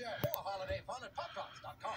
share more holiday fun at PopTalks.com.